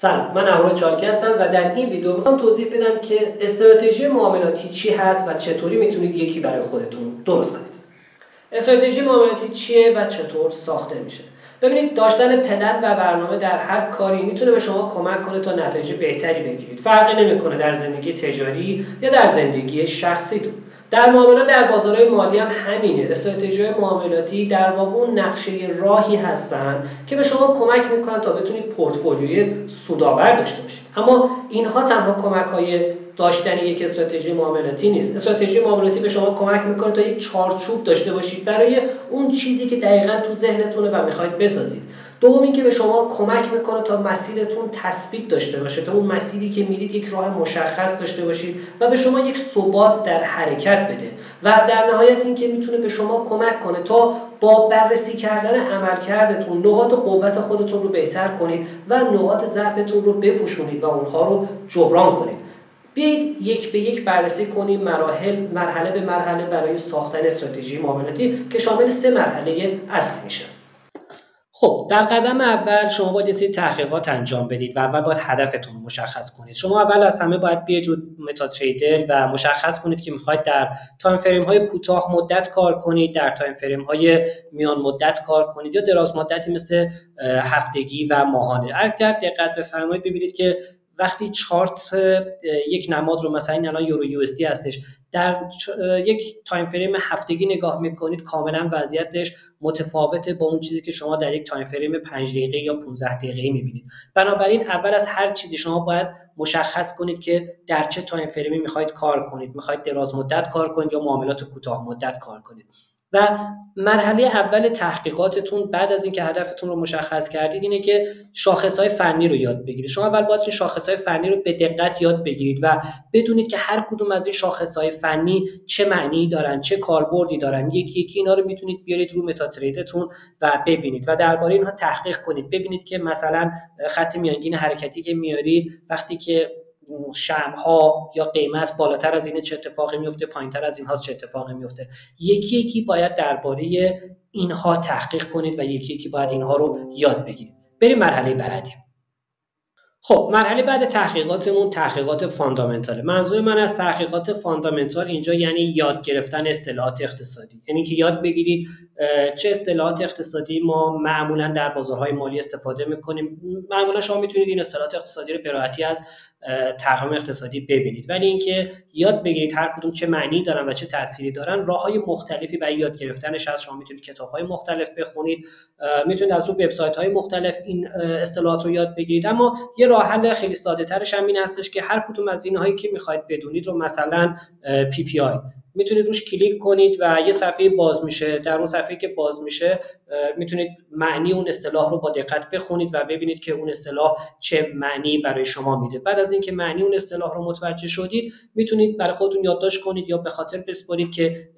سلام من اهورا چالکی هستم و در این ویدیو می‌خوام توضیح بدم که استراتژی معاملاتی چی هست و چطوری می‌تونید یکی برای خودتون درست کنید. استراتژی معاملاتی چیه و چطور ساخته میشه؟ ببینید داشتن پلن و برنامه در هر کاری می‌تونه به شما کمک کنه تا نتایج بهتری بگیرید. فرقی نمی‌کنه در زندگی تجاری یا در زندگی شخصیتون. در معاملات در بازارهای مالی هم همینه. استراتژی معاملاتی در واقع اون نقشه راهی هستن که به شما کمک می‌کنن تا بتونید پورتفولیوی سودآور داشته باشید. اما اینها تنها کمک های داشتن یک استراتژی معاملاتی نیست. استراتژی معاملاتی به شما کمک می‌کنه تا یک چارچوب داشته باشید برای اون چیزی که دقیقا تو ذهنتونه و می‌خواید بسازید. دوم اینکه به شما کمک می‌کنه تا مسیرتون تثبیت داشته باشه. تا اون مسیری که میرید یک راه مشخص داشته باشید و به شما یک ثبات در حرکت بده. و در نهایت اینکه می‌تونه به شما کمک کنه تا با بررسی کردن عملکردتون نقاط قوت خودتون رو بهتر کنید و نقاط ضعفتون رو بپوشونید و اونها رو جبران کنید. بیایید یک به یک بررسی کنیم مراحل مرحله به مرحله برای ساختن استراتژی معاملاتی که شامل سه مرحله اصلی میشه. خب در قدم اول شما باید یه تحقیقات انجام بدید و اول باید هدفتون رو مشخص کنید. شما اول از همه باید بیاید رو متا تریدر و مشخص کنید که می‌خواید در time frame های کوتاه مدت کار کنید در time frame های میان مدت کار کنید یا دراز مدتی مثل هفتگی و ماهانه. اگر دقت بفرمایید ببینید که وقتی چارت یک نماد رو مثلا این الان یورو یو هستش در یک time frame هفتگی نگاه می‌کنید کاملا وضعیتش متفاوته با اون چیزی که شما در یک time frame 5 دقیقه یا 15 دقیقه می‌بینید. بنابراین اول از هر چیزی شما باید مشخص کنید که در چه تایم فریمی می‌خواید کار کنید. می‌خواید دراز مدت کار کنید یا معاملات کوتاه مدت کار کنید. و مرحله اول تحقیقاتتون بعد از اینکه هدفتون رو مشخص کردید اینه که شاخص های فنی رو یاد بگیرید. شما اول باید این شاخص های فنی رو به دقت یاد بگیرید و بدونید که هر کدوم از این شاخص های فنی چه معنی دارن چه کاربردی دارن. یکی یکی اینا رو می‌تونید بیارید رو متا تریدتون و ببینید و درباره اینها تحقیق کنید. ببینید که مثلا خط میانگین حرکتی که میاری وقتی که ها یا قیمت بالاتر از اینه چه اتفاقی میفته پایینتر از اینها چه اتفاقی میفته. یکی یکی باید درباره اینها تحقیق کنید و یکی یکی باید اینها رو یاد بگیرید. بریم مرحله بعدی. خب مرحله بعد تحقیقاتمون تحقیقات فاندامنتاله. منظور من از تحقیقات فاندامنتال اینجا یعنی یاد گرفتن اصطلاحات اقتصادی. یعنی که یاد بگیرید چه اصطلاحات اقتصادی ما معمولا در بازارهای مالی استفاده می‌کنیم. معمولا شما می‌تونید این اصطلاحات اقتصادی رو به از تقویم اقتصادی ببینید. ولی اینکه یاد بگیرید هر کدوم چه معنی دارن و چه تأثیری دارن راه های مختلفی برای یاد گرفتنش هست. شما می‌تونید کتاب های مختلف بخونید می‌تونید از رو وبسایت های مختلف این اصطلاحات رو یاد بگیرید. اما یه راه حل خیلی ساده ترش هم این هستش که هر کدوم از اینهایی که می‌خواید بدونید رو مثلا PPI می‌تونید روش کلیک کنید و یه صفحه باز میشه. در اون صفحه که باز میشه می‌تونید معنی اون اصطلاح رو با دقت بخونید و ببینید که اون اصطلاح چه معنی برای شما میده. بعد از اینکه معنی اون اصطلاح رو متوجه شدید می‌تونید برای خودتون یادداشت کنید یا به خاطر بسپارید که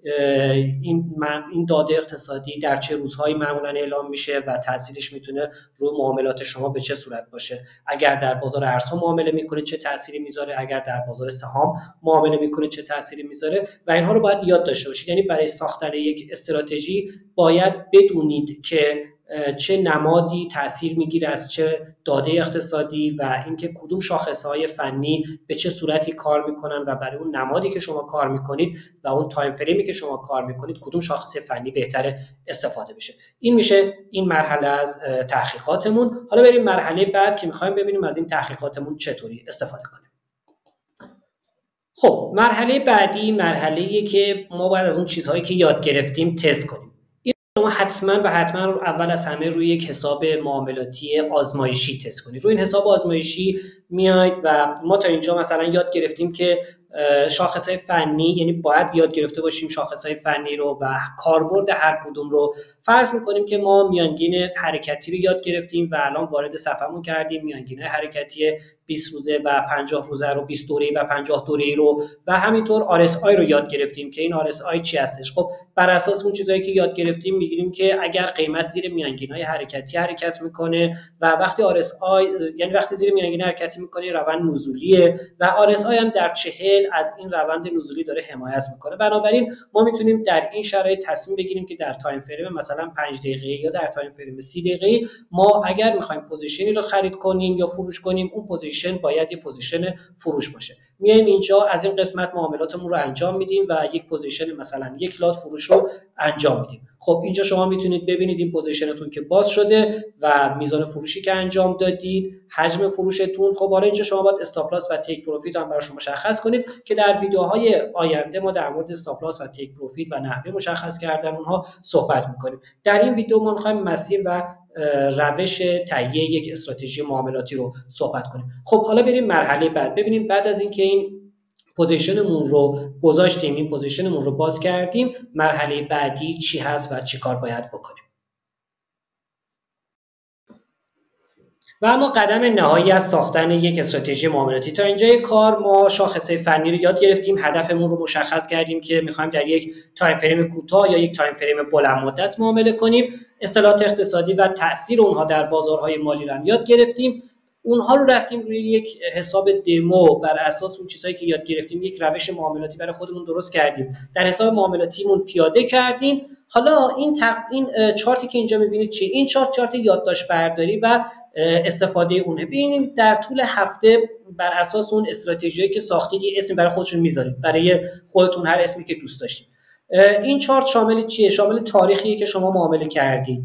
این این داده اقتصادی در چه روزهایی معمولا اعلام میشه و تاثیرش می‌تونه رو معاملات شما به چه صورت باشه. اگر در بازار ارزها معامله می‌کنید چه تأثیری می‌ذاره؟ اگر در بازار سهام معامله می‌کنید چه تأثیری می‌ذاره؟ و اینها رو باید یاد داشته باشید. یعنی برای ساختن یک استراتژی باید بدونید که چه نمادی تاثیر می‌گیره از چه داده اقتصادی و اینکه کدوم های فنی به چه صورتی کار می‌کنن و برای اون نمادی که شما کار می‌کنید و اون تایم فریمی که شما کار می‌کنید کدوم شاخص فنی بهتر استفاده بشه. این میشه این مرحله از تحقیقاتمون. حالا بریم مرحله بعد که می‌خوایم ببینیم از این تحقیقاتمون چطوری استفاده کنیم. خب مرحله بعدی مرحله که ما باید از اون چیزهایی که یاد گرفتیم تست کنیم. این شما حتما و حتما اول از همه روی یک حساب معاملاتی آزمایشی تست کنید. روی این حساب آزمایشی میاید و ما تا اینجا مثلا یاد گرفتیم که شاخص های فنی یعنی باید یاد گرفته باشیم شاخص های فنی رو و کاربرد هر کدوم رو. فرض می‌کنیم که ما میانگین حرکتی رو یاد گرفتیم و الان وارد صفحمون کردیم. میانگین حرکتی 20 روزه و 50 روزه رو 20 دوره و 50 دوره رو و همینطور RSI رو یاد گرفتیم که این RSI چی هستش. خب بر اساس اون چیزهایی که یاد گرفتیم می‌گیریم که اگر قیمت زیر میانگین های حرکتی حرکت می‌کنه و وقتی RSI یعنی وقتی زیر میانگین حرکتی می‌کنه روند نزولیه و RSI هم در 40 sell از این روند نزولی داره حمایت می‌کنه. بنابراین ما می‌تونیم در این شرایط تصمیم بگیریم که در time frame مثلا 5 دقیقه یا در time frame 30 دقیقه ما اگر می‌خوایم position ی رو خرید کنیم یا فروش کنیم اون position باید یه position فروش باشه. میایم اینجا از این قسمت معاملاتمون رو انجام میدیم و یک position مثلا یک lot فروش رو انجام میدیم. خب اینجا شما می‌تونید ببینید این position تون که باز شده و میزان فروشی که انجام دادید حجم فروشتون. خب حالا اینجا شما باید stop و take profit هم براشون مشخص کنید که در ویدیوهای آینده ما در مورد stop و take profit و نحوه مشخص کردن اونها صحبت می‌کنیم. در این ویدیو ما می‌خوایم مسیر و روش تهیه یک استراتژی معاملاتی رو صحبت کنیم. خب حالا بریم مرحله بعد. ببینیم بعد از اینکه این position مون رو گذاشتیم این position مون رو باز کردیم مرحله بعدی چی هست و چی کار باید بکنیم؟ و اما قدم نهایی از ساختن یک استراتژی معاملاتی. تا اینجای کار ما شاخصه فنی رو یاد گرفتیم. هدفمون رو مشخص کردیم که می‌خوایم در یک time frame کوتاه یا یک time frame بلند مدت معامله کنیم. اصطلاحات اقتصادی و تاثیر اونها در بازارهای مالی رو یاد گرفتیم. اونها رو رفتیم روی یک حساب دمو. بر اساس اون چیزهایی که یاد گرفتیم یک روش معاملاتی برای خودمون درست کردیم. در حساب معاملاتیمون پیاده کردیم. حالا این تق... این چارتی که اینجا می‌بینید چی؟ این چارت چارت یادداشت برداری و استفاده اونه. ببینید در طول هفته بر اساس اون استراتژیایی که ساختید یه اسمی برای خودتون می‌ذارید. برای خودتون هر اسمی که دوست داشتید. این چارت شامل چیه؟ شامل تاریخیه که شما معامله کردید.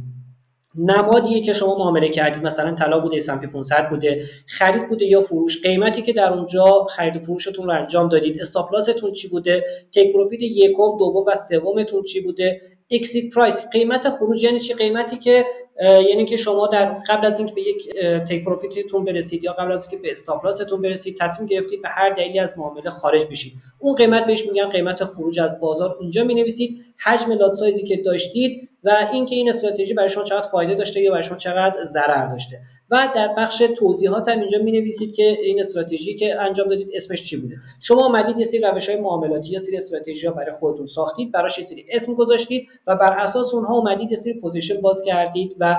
نمادیه که شما معامله کردید. مثلا طلا بوده S&P 500 بوده خرید بوده یا فروش. قیمتی که در اونجا خرید فروشتون رو انجام دادید. stop loss تون چی بوده؟ take profit یکم دوم و سومتون چی بوده؟ exit price. قیمت خروج یعنی چی؟ قیمتی که یعنی که شما در قبل از اینکه به یک take profit تون برسید یا قبل از اینکه به stop برسید تصمیم گرفتید به هر دلیلی از معامله خارج بشید. اون قیمت بهش میگن قیمت خروج. از بازار اونجا می نویسید حجم lot size ی که داشتید و اینکه این استراتژی برای شما چقدر فایده داشته یا برای شما چقدر ضرر داشته. و در بخش توضیحات هم اینجا می نویسید که این استراتژی که انجام دادید اسمش چی بوده. شما آمدید یه سری روش های معاملاتی یا سری استراتژی ها برای خودتون ساختید براش یه سری اسم گذاشتید و بر اساس اونها اومدید یه سری position باز کردید و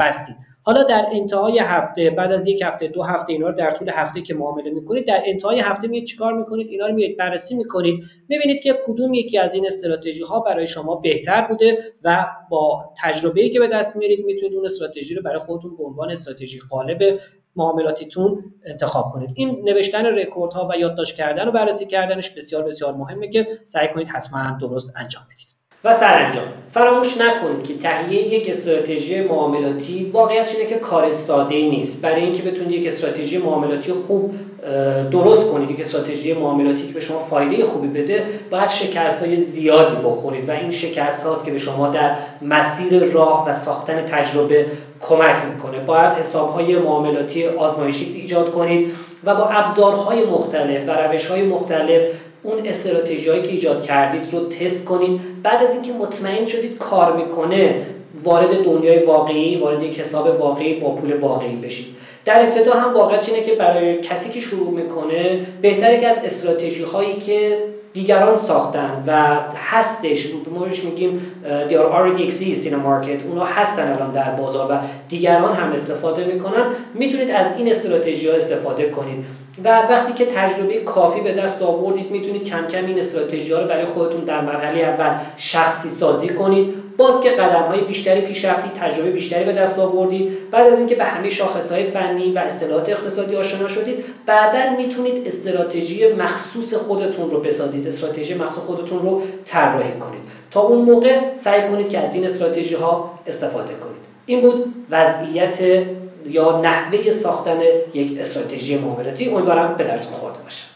بستید. حالا در انتهای هفته بعد از یک هفته دو هفته اینا رو در طول هفته که معامله می‌کنید در انتهای هفته میید چیکار می‌کنید؟ اینا رو میید بررسی می‌کنید. می‌بینید که کدوم یکی از این استراتژی ها برای شما بهتر بوده و با تجربه ای که به دست میارید می‌تونید اون استراتژی رو برای خودتون به عنوان استراتژی غالب معاملاتیتون انتخاب کنید. این نوشتن رکورد ها و یادداشت کردن و بررسی کردنش بسیار بسیار مهمه که سعی کنید حتما درست انجام بدید. و سرانجام. فراموش نکنید که تهیه یک استراتژی معاملاتی واقعیت اینه که کار ساده ای نیست. برای اینکه بتونید یک استراتژی معاملاتی خوب درست کنید یک استراتژی معاملاتی که به شما فایده خوبی بده باید شکست های زیادی بخورید و این شکست هاست که به شما در مسیر راه و ساختن تجربه کمک می‌کنه. باید حساب های معاملاتی آزمایشی ایجاد کنید و با ابزارهای مختلف و روش های مختلف اون استراتژی هایی که ایجاد کردید رو تست کنید. بعد از اینکه مطمئن شدید کار می‌کنه وارد دنیای واقعی وارد یک حساب واقعی با پول واقعی بشید. در ابتدا هم واقعیت اینه که برای کسی که شروع می‌کنه بهتره که از استراتژی هایی که دیگران ساختن و هستش. ما بهش میگیم they are already exist in a market. اونا هستن الان در بازار و دیگران هم استفاده می‌کنن. می‌تونید از این استراتژی ها استفاده کنید. و وقتی که تجربه کافی به دست آوردید می‌تونید کم کم این استراتژی ها رو برای خودتون در مرحله اول شخصی سازی کنید. باز که قدم های بیشتری پیش رفتید تجربه بیشتری به دست آوردید بعد از اینکه به همه شاخص های فنی و اصطلاحات اقتصادی آشنا شدید بعدا می‌تونید استراتژی مخصوص خودتون رو بسازید. استراتژی مخصوص خودتون رو طراحی کنید. تا اون موقع سعی کنید که از این استراتژی ها استفاده کنید. این بود وضعیت یا نحوه ساختن یک استراتژی معاملاتی امیدوارم به درتون خورده باشه.